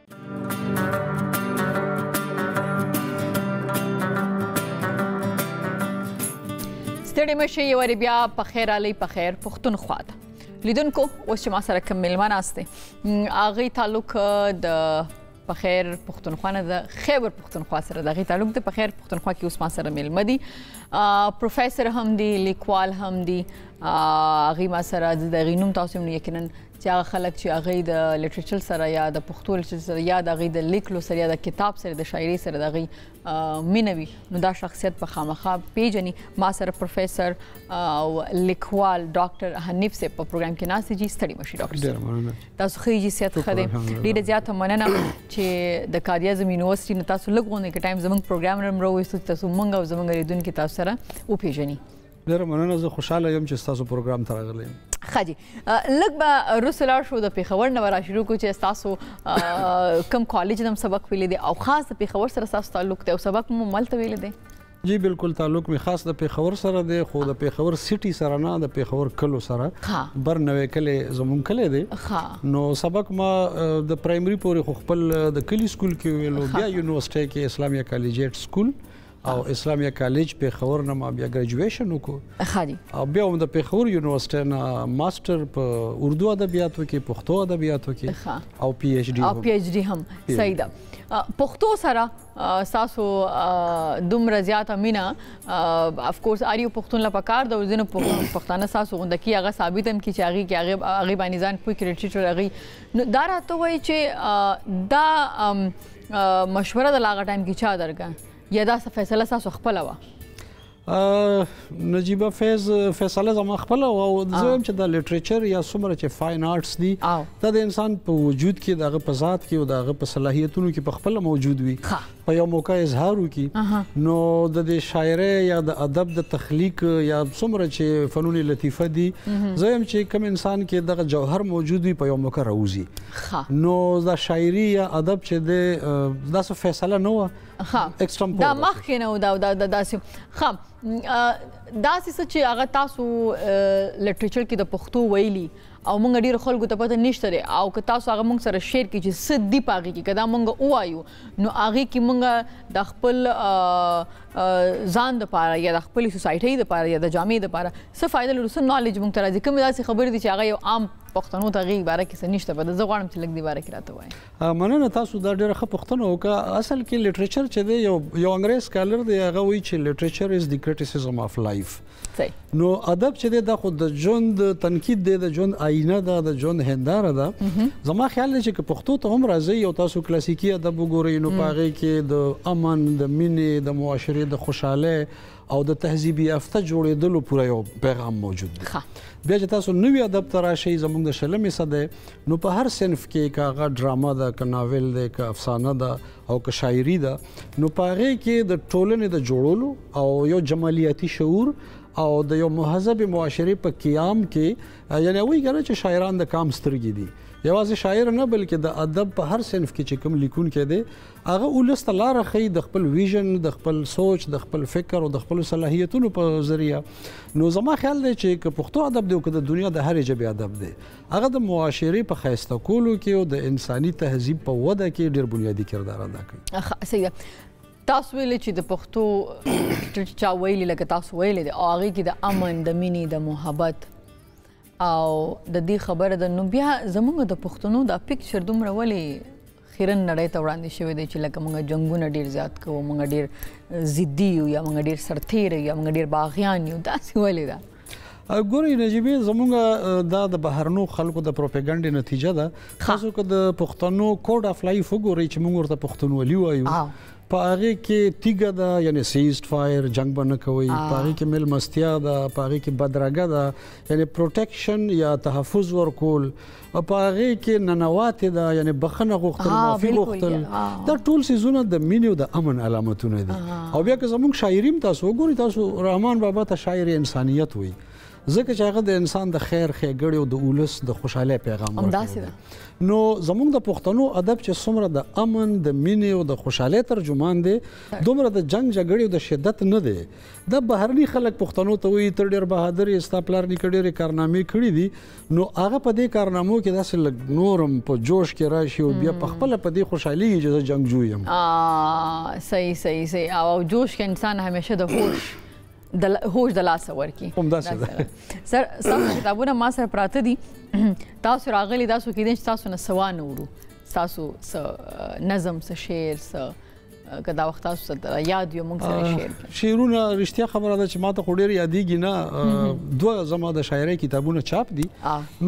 ستړي مشه یو ری بیا په خیر علی په خیر پښتون خواته لیدونکو اوس چې ما سره کوم ملمان استه اغه تعلق د په خیر پښتونخوا نه د خیبر پښتونخوا سره دغه تعلق د په خیر پښتونخوا کې اوس ما سره ملمه دي پروفیسور هم دي لیکوال هم دي غي ما سره د غینوم تاسو نو یقینا چې هغه خلک چې هغه د لټریچر سره یا د پښتو لټریچر سره یا د هغه د لیکلو سره یا د کتاب سره د شاعري سره د هغه مینوي نو دا شخصیت په خامخا پیژني ما سره پروفیسور او لیکوال ډاکټر حنیف سه په پروګرام کې ناس جی ستړي مشي ډاکټر تاسو خې جی سیات خده ډیر زیات مننه چې د کاریا زم یونیورسيټي نه تاسو لګونه کې ټایم زمنګ پروګرام رم روي تاسو مونږ او زمنګ ریدون کې تاسو سره او پیژني ډېره مننه زه خوشاله یم چې ستاسو پروګرام ته راغلی یم ښه جي لږ به وروسته لاړ شو د پېښور نه به را شروع کړو چې ستاسو کوم کالج نه هم سبق ویلی دی او خاص د پېښور سره ستاسو تعلق دی او سبق مو هملته ویلی دی جی بالکل تعلق می خاص د پیښور سره دی خو د پیښور سیټي سره نه د پیښور کلو سره بر نوې کله زمون کله دی نو سبق ما د پرایمري پورې خو خپل د کلی سکول کې ویلو بیا یونیورسيټي کې اسلامي کالجټ سکول او اسلامیا کالج پیښور نه ما بیا ګریجویشن وکړو خالي او بیا هم د پیښور یونیورسيټي نه ماستر په اردو ادبیاتو کې پښتو ادبیاتو کې او پی ایچ ډی او پی ایچ ډی هم صحیح ده پښتو سره تاسو دومره زیات امینه اف کورس اریو پښتون لا پکار د ورځینو پښتانه تاسو غونډه کې هغه ثابت هم کی چې هغه کې هغه هغه باندې ځان کوی کریډیټ لري نو دا راته وایي چې دا مشوره د لاغه ټایم کې چا درکا یا دا فیصله تاسو خپل و نجيبه فیض فیصله زما خپل او زم چې د لټریچر یا څومره چې فاین آرټس دي دا د انسان په وجود کې دغه په ذات کې او دغه په صلاحیتونو کې په خپل موجود وي په یو موقع اظهار وکي نو د دې شاعرۍ یا د ادب د تخلیق یا څومره چې فنون لطیفه دي زم چې کوم انسان کې دغه جوهر موجود وي په یو موقع راوځي ښه. نو دا شاعري یا ادب چې دی دا څه فیصله نه وه ښه ایکسټمپور دا مخکې نه و دا دا دا داسې ښه دا څه چې هغه تاسو لټریچر کې د پښتو ویلي او موږ ډیر خلکو ته پته نشته او که تاسو هغه موږ سره شیر کړئ چې څه دی پاږي کې کدا موږ وایو نو هغه کې مونږ د خپل ځان د پاره یا د خپل سوسایټي د پاره یا د جامع د پاره څه فائدہ لرو څه نالج مونږ تر ځکه مې داسې خبرې دي چې هغه یو عام پښتنو ته غي باره کې سنشته په زه غواړم چې لګ دی باره کې راته وایي مننه تاسو دا ډیره ښه پښتنه وکړه اصل کې لټریچر چې دی یو یو انګريز کالر دی هغه وایي چې لټریچر از دی کریټیسیزم اف لایف نو ادب چې د خو د ژوند تنقید دی د ژوند آینه ده د ژوند هنداره ده زما خیال دی چې پښتو ته هم راځي او تاسو کلاسیکی ادب وګورئ نو پاغه کې د امن د مینې د معاشره د خوشاله او د تهذیب یافته جوړېدلو پوره یو پیغام موجود دی بیا چې تاسو نوې ادب تر راشي زموږ د شلمې صده نو په هر صنف کې کاغه ډرامه ده ک ناول ده ک افسانه ده او که شاعري ده نو په هغه کې د ټولنې د جوړولو او یو جمالیاتي شعور او د یو مهذب معاشري په قیام کې یعنی وایي کنه چې شاعران د کام سترګې دي یوازې شاعر نه بلکې د ادب په هر صنف کې چې کوم لیکونکي دي هغه ولست لار خي د خپل ویژن د خپل سوچ د خپل فکر او د خپل صلاحیتونو په ذریعہ نو زما خیال دی چې که پښتو ادب دی او که د دنیا د هر جبه ادب دی هغه د معاشرې په ښایسته کولو کې او د انساني تهذیب په وده کې ډېر بنیادي کردار ادا کوي. ښه صحیح ده. تاسو ویلې چې د پښتو چې چا ویلې لکه تاسو ویلې دي او هغه کې د امن د مینې د محبت او د دې خبره ده نو بیا زمونږ د پښتنو دا پکچر دومره ولې خیرن نړۍ ته وړاندې شوی دی چې لکه موږ جنگونه ډیر زیات کوو موږ ډیر ضدي یو یا موږ ډیر سرتیر یو یا موږ ډیر باغیان یو دا څه ولې ده ګوري نجيبي زمونږ دا د بهرنو خلکو د پروپاګاندا نتیجه ده خاصو که د پښتنو کوډ اف لایف وګوري چې موږ ورته پښتونولي وایو په هغه کې تیګه ده یعنی سیزډ فایر جنگ باندې کوي په هغه کې مل مستیا ده په هغه کې بدرګه ده یعنی پروټیکشن یا تحفظ ورکول په هغه کې ننواتې ده یعنی بخنه غوښتل معافي غوښتل دا ټول سيزونه د مینې او د امن علامتونه دي او بیا که زموږ شاعریم تاسو وګورئ تاسو رحمان بابا ته شاعر انسانیت وایي ځکه چې هغه د انسان د خیر ښېګړې او د ولس د خوشحالۍ پیغام ورکوي نو زموږ د پښتنو ادب چې څومره د امن د مینې او د خوشحالۍ ترجمان دی دومره د جنگ جګړې او د شدت نه دی د بهرني خلک پښتنو ته وایي تر ډېر بهادر یې ستا پلار نیکه ډېرې کارنامې کړې دي نو هغه په دې کارنامو کې داسې لږ نورم په جوش کې راشي او بیا په خپل په دې خوشحالي چې زه جنگجو یم صحیح صحیح صحیح او جوش کې انسان همیشه د هوش د هوش د لاس ورکی سر تاسو کتابونه ما سره پراته دي تاسو راغلي تاسو کې دي تاسو نه سوان ورو تاسو نظم څه شعر څه که دا وخت تاسو سره یاد یو موږ سره شیر کړئ شیرونه رښتیا خبره ده چې ما ته ډیر یادېږي نه دوه زما د شاعرۍ کتابونه چاپ دي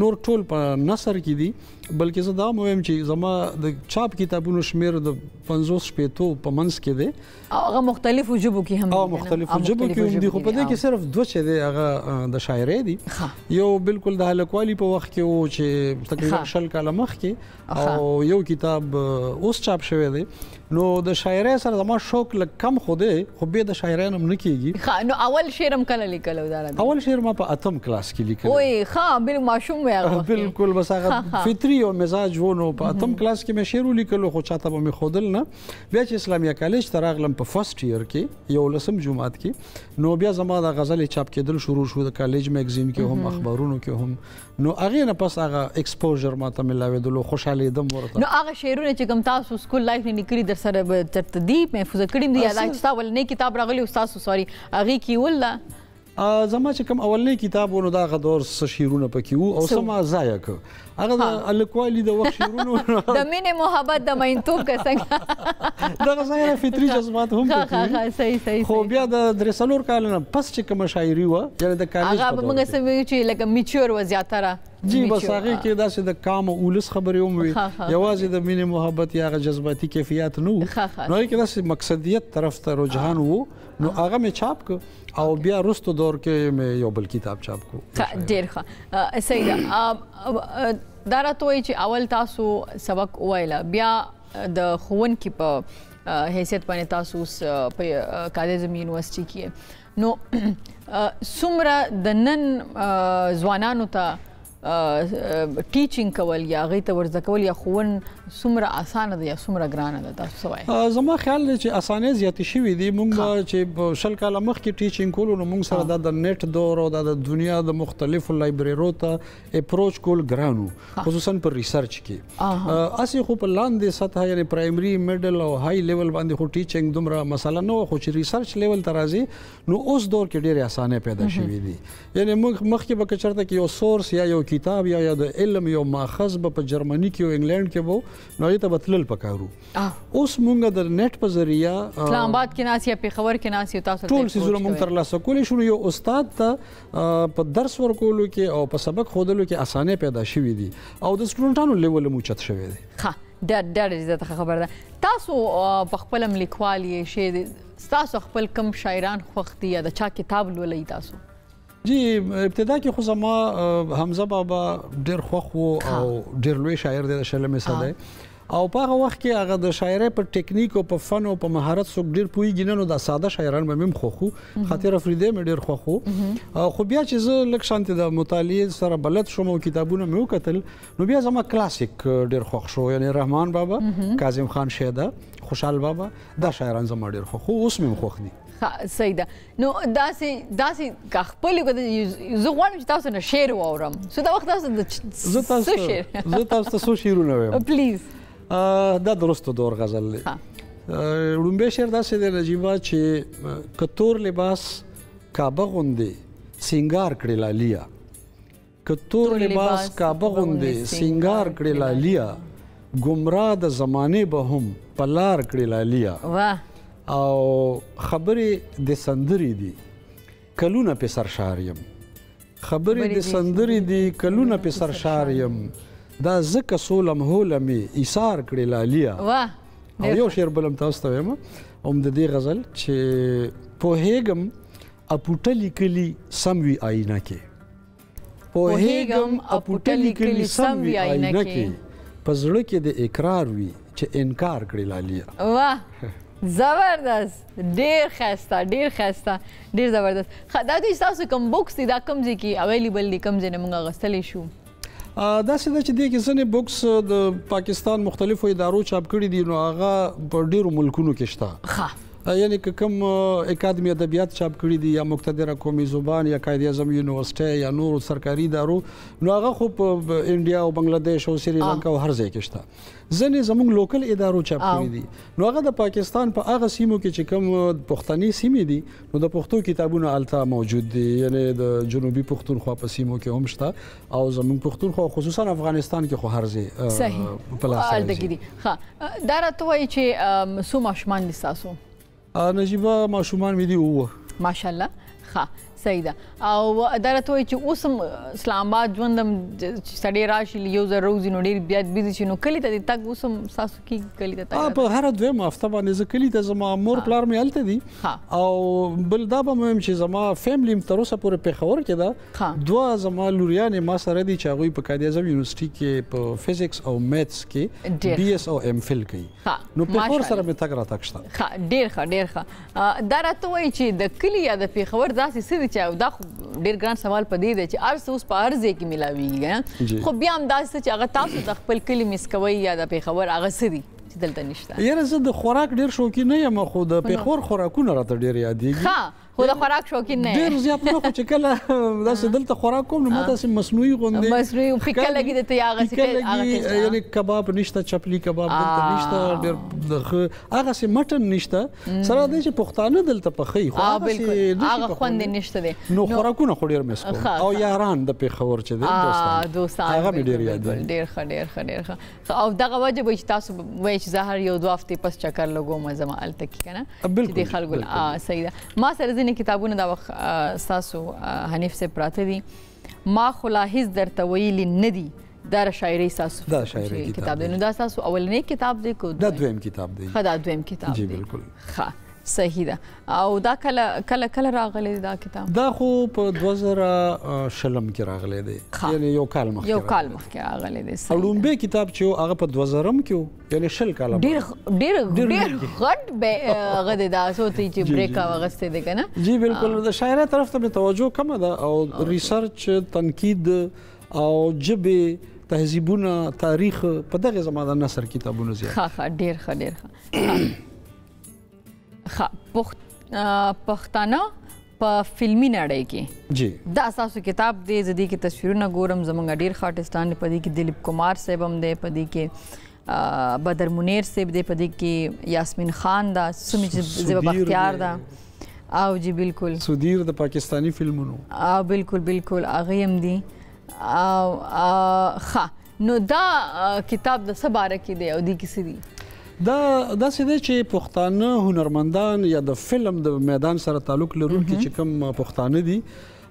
نور ټول په نثر کې دي بلکې زه دا مهم چې زما د چاپ کتابونو شمیر د 50 شپېتو په منځ کې دي هغه مختلفو ژبو کې هم هغه مختلفو ژبو کې هم دي خو په دې کې صرف دوه چې دي هغه د شاعرۍ دي یو بالکل د هلکوالي په وخت کې وو چې تقریبا شل کاله مخکې او یو کتاب اوس چاپ شوی دی نو د شاعرۍ سره زما شوق لږ کم خو دی خو به د شاعرۍ نم نه کیږي نو اول شعر هم کله لیکلو دا اول شعر ما په اتم کلاس کې لیکلو وای ها بل ماشوم وای هغه بالکل بس هغه فطری او مزاج وو نو په اتم کلاس کې مې شعر لیکلو خو چاته به مې خودل نه بیا چې اسلامي کالج ته راغلم په فرست ایئر کې یو لسم جمعات کې نو بیا زما د غزل چاپ کېدل شروع شو د کالج میگزین کې هم اخبارونو کې هم نو هغه نه پس هغه ایکسپوژر ماته ملاویدلو خوشاله دم ورته نو هغه شعرونه چې کوم تاسو سکول لایف نه نکړي در سره به چرته دی محفوظ کړی دی یاد تاسو ول نه کتاب راغلی او تاسو سوري هغه کیول دا زما چې کوم اولنې کتاب ونه دا غدور څه شیرونه پکې وو او سما ضایع ک هغه د الکوالی د وخت شیرونو د مینې محبت د مینتوب که څنګه دا غزایر فطری جذبات هم پکې صحیح صحیح خو بیا د درسلور کال نه پس چې کوم شاعري و یعنی د کالیج هغه به موږ سم ویو چې لکه میچور و زیاتره جی بس هغه کې داسې د کام او ولس خبرې هم وي یوازې د مینې محبت یا غ جذباتي کیفیت نو نو کې داسې مقصدیت طرف ته رجحان وو نو هغه می چاپ ک او بیا رستو دور کې می یو بل کتاب چاپ کو ډیر ښه سید دا راته وایي چې اول تاسو سبق وایل بیا د خوون کې په حیثیت باندې تاسو په کالج یونیورسيټي کې نو څومره د نن ځوانانو ته ټیچینګ کول یا غي ته ورزده کول یا خون سمره اسانه ده یا سمره ګرانه ده تاسو سوای زما خیال دی چې اسانه زیات شوی دی مونږ چې شل کاله مخکې ټیچینګ کولو نو مونږ سره د نت دور او د دنیا د مختلفو لایبرریرو ته اپروچ کول ګران وو خصوصا پر ریسرچ کې اسی خو په لاندې سطح یعنی پرایمري میډل او های لیول باندې خو ټیچینګ دومره مسله نه خو چې ریسرچ لیول ته راځي نو اوس دور کې ډېر اسانه پیدا شوې دي یعنی موږ مخکې به کچرته کې یو سورس یا یو کتاب یا د علم یو ماخذ به په جرمني کې او انګلند کې وو نو یې ته بتلل پکارو اوس مونږ د نت په ذریعہ اسلام آباد کې ناس یا پیښور کې ناس یو تاسو ټول سيزونه مونږ تر لاسه کولی شو یو استاد ته په درس ورکولو کې او په سبق خودلو کې اسانه پیدا شوې دي او د سټوډنټانو لیول مو چت شوې دي ها ډېر ډېر زیاته خبره ده تاسو په خپل لیکوال یې شی تاسو خپل کم شاعران خوښ دي یا د چا کتاب لولئ تاسو جی ابتدا کې خو زما حمزه بابا ډیر خوخ وو او ډیر لوی شاعر دی شل می ساده او په هغه وخت کې هغه د شاعرۍ په ټیکنیک او په فن او په مهارت څوک ډیر پویږي نه نو د ساده شاعران به مم خوخو خاطر افریدی مې ډیر خوخو خو بیا چې زه لک شانتي د مطالعه سره بلد شوم او کتابونه مې وکتل نو بیا زما کلاسیک ډیر خوښ شو یعنی رحمان بابا کاظم خان شیدا خوشحال بابا دا شاعران زما ډیر خوخو اوس مې خوخ دي سیدا نو داسې داسې کا خپل زه غواړم چې تاسو نه شعر واورم څه دا وخت تاسو د زه تاسو زه تاسو ته څو شعرونه وایم پلیز دا درست دور غزل دی لومبه شعر داسې دی نجیبا چې کتور لباس کابه غوندې سنگار کړی لالیا که تور لباس کعبه غوندې سینګار کړې لاليه ګمرا د زمانې به هم په لار کړې لاليه واه او خبرې د سندرې دي کلونه په سرشار يم خبرې د سندرې دي کلونه په سرشار يم دا زکه سولم هولمي ایثار کړې لالیا واه او یو شعر بلم تاسو ته وایم هم د دې غزل چې په هیګم اپوټه لیکلی سم وی آینه کې پوهیږم اپوټه لیکلی سم وی آینه کې په زړه کې د اقرار وی چې انکار کړی لالیا واه زبردست ډیر خسته ډیر خسته ډیر زبردست دا دوی تاسو کوم بوکس دي دا کوم ځای کې اویلیبل دي کوم ځای نه موږ غستلی شو داسې ده چې دې کې ځنې بوکس د پاکستان مختلفو ادارو چاپ کړي دي نو هغه په ډیرو ملکونو کې شته ښه یعنی که کوم اکادمی ادبیات چاپ کړی دی یا مقتدره قومي زبان یا قائد اعظم یونیورسيټي یا نور سرکاري ادارو نو هغه خو په انډیا او بنگلاديش او سریلانکا او هر ځای کې شته ځنې زموږ لوکل ادارو چاپ کړي دي نو هغه د پاکستان په هغه سیمو کې چې کوم پښتني سیمې دي نو د پښتو کتابونه الته موجود دي یعنی د جنوبي پښتونخوا په سیمو کې هم شته او زموږ پښتونخوا خصوصا افغانستان کې خو هرځه صحیح په لاس راځي ها دا راته وایي چې سو ماشومان دي تاسو نجیبه ماشومان مې دي اووه ماشاءالله ښه صحیح ده او دا راته وایي چې اوس هم اسلام آباد ژوند هم چې سړی راشي یو ځل روزي نو ډېر بیا بيزي شي نو کلي ته د تګ اوس هم ساسو کې کلي ته تګ په هر دویم هفته باندې زه کلي ته زما مور پلار مې هلته دي او بل دا به مهم چې زما فیملی تر اوسه پورې په خبر کې ده دوا زما لوریانې ما سره دي چې هغه په قائد اعظم یونیورسيټي کې په فزکس او میتھس کې بي اس او ایم فل کوي ښه نو پېښور سره مې تګ راتګ شته ښه ډېر ښه ډېر ښه دا راته وایي چې د کلي یا د پېښور داسې څه دي چې دا خو ډېر ګران سوال په دې دی چې هر څه اوس په هر ځای کې ملاویږي خو بیا هم داسې څه چې هغه تاسو د خپل کلي مس کوئ یا د پېښور هغه څه دي چې دلته نشته یاره زه د خوراک ډېر شوقي نه یم خو د پېښور خوراکونه راته ډېر یادېږي خو د خوراک شوقین نه ډیر زیات نه خو چې کله داسې دلته خوراک کوم نو ماته سم مصنوعي غوندې مصنوعي فکر لګي د ته هغه څه یعنی کباب نشته چپلی کباب دلته نشته ډیر هغه سم مټن نشته سره د چې پښتانه دلته پخې خو هغه خوند نشته دي نو خوراکونه خو ډیر مس کوم او یاران د پیښور چې دي دوستان دوستان هغه ډیر یاد ډیر ښه ډیر ښه ډیر ښه ښه او دغه وجه به وي چې تاسو به وایئ چې زه هر یو دوه هفتې پس چکر لګوم ځم هلته کې که نه چې د خلکو صحیح ده ما سره ځینې کتابونه دا وخت ستاسو حنیف صاحب پراته دي ما خو لا هیڅ درته ویلي نه دي دا شاعري تاسو دا شاعري کتاب دی نو دا تاسو اولنې کتاب دی کو دا دویم کتاب دی خدا دویم کتاب دی جی بالکل ښه صحیح ده او دا کله کله کله راغلی دی دا کتاب دا خو په 2000 شلم کې راغلی دی یعنی یو کال مخکې یو کال مخکې راغلی دی او لومبه کتاب چې هغه په 2000 م کې یعنی شل کال ډیر ډیر ډیر غټ به هغه د داسو ته چې بریک واغسته دی کنه جی بالکل د شاعره طرف ته توجه کم ده او ریسرچ تنقید او جبه تهذیبونه تاریخ په دغه زماده نثر کتابونه زیات ښه ډیر ښه ډیر ښه خا پخت پښتانه په فلمي نړۍ کې جی دا تاسو کتاب دی زدي کې تصویرونه ګورم زمونږ ډیر خاطستان په دې کې دلیپ کمار صاحب هم دی په دې کې بدر منیر صاحب دی په دې کې یاسمین خان دا سمج زیب بختیار دا او جی بالکل سودیر د پاکستانی فلمونو او بالکل بالکل اغه هم دی او خا نو دا کتاب د څه باره کې دی او دې کې څه دي؟ دا داسې دی چې پښتانه هنرمندان یا د فلم د میدان سره تعلق لرونکي چې کوم پښتانه دي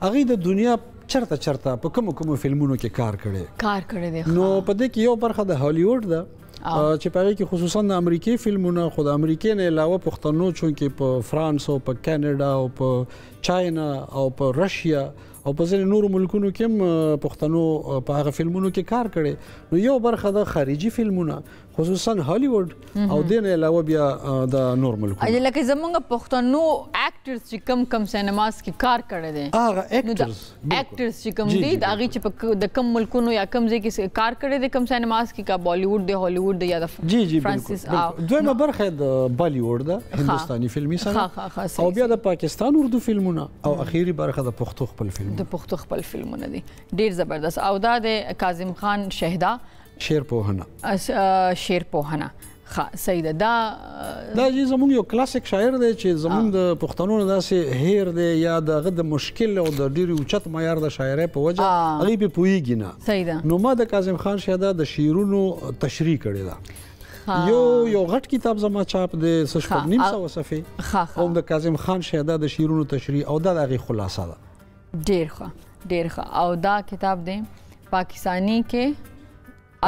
هغه د دنیا چرته چرته په کوم کوم فلمونو کې کار کړي کار کړي دي نو په دې کې یو برخه د هالیوډ ده چې په کې خصوصا د امریکای فلمونه خو د امریکای نه علاوه پښتنو چونکې په فرانس او په کاناډا او په چاینا او په رشیا او په ځینې نورو ملکونو کې هم پښتنو په هغه فلمونو کې کار کړي نو یو برخه د خارجي فلمونه خصوصا هالیوډ او دین علاوه بیا د نور ملکونو اجل لکه زمونږ پښتنو اکټرز چې کم کم سینماز کې کار کړي دي هغه اکټرز اکټرز چې کم دي د هغه چې د کم ملکونو یا کم ځای کې کار کړي دي کم سینماز کې کا بالیوډ دی هالیوډ دی یا د جی جی فرانسیس او دویمه برخه د بالیوډ ده هندستاني فلمي سره او بیا د پاکستان اردو فلمونه او اخیری برخه د پښتو خپل فلم د پښتو خپل فلمونه دي ډیر زبردست او دا د کاظم خان شهدا شعر پوهنه شعر پوهنه خا صحیح ده دا دا چې زموږ یو کلاسیک شاعر دی چې زموږ د پښتنو نه داسې هیر دی یا دغه د مشکل او د ډیر اوچت معیار د شاعرۍ په وجه هغه په پویږي نه صحیح ده نو ما د کاظم خان شهدا د شعرونو تشریح کړې ده یو یو غټ کتاب زما چاپ دی سشپږ نیم سو صفحه او د کاظم خان شهدا د شیرونو تشریح او دا دغه خلاصه ده ډیر ښه ډیر ښه او دا کتاب دی پاکستانی کې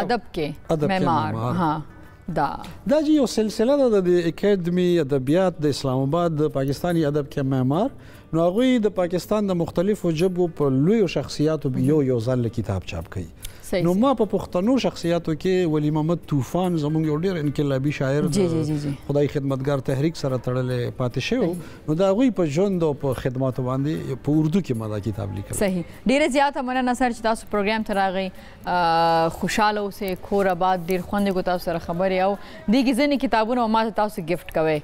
ادب کې معمار ها دا دا یو سلسله ده د اکیډمي ادبیات د اسلام آباد د پاکستانی ادب کې معمار نو هغوی د پاکستان د مختلفو ژبو په لویو شخصیاتو یو یو ځل کتاب چاپ کړي نو ما په پښتنو شخصیاتو کې ولی محمد طوفان زموږ یو ډیر انقلابي شاعر دی خدای خدمتګار تحریک سره تړلې پاتې شو نو دا غوي په ژوند او په خدماتو باندې په اردو کې ما دا کتاب لیکل صحیح ډیره زیاته مننه سر چې تاسو پروګرام ته راغی خوشاله اوسې کور آباد ډیر خوند کو تاسو سره خبرې او دیږي ځنې کتابونه او ماته تاسو گیفت کوي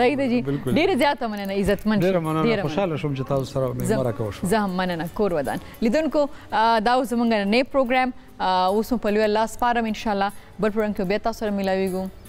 صحیح دی جی ډیر زیاته مننه عزتمن ډیر مننه خوشاله شوم چې تاسو سره مې مرکه وشو زه هم مننه کور ودان لیدونکو دا زمونږ نه پروګرام اوس په لوی الله سپارم ان شاء الله بل پروګرام کې بیا تاسو سره ملاویږو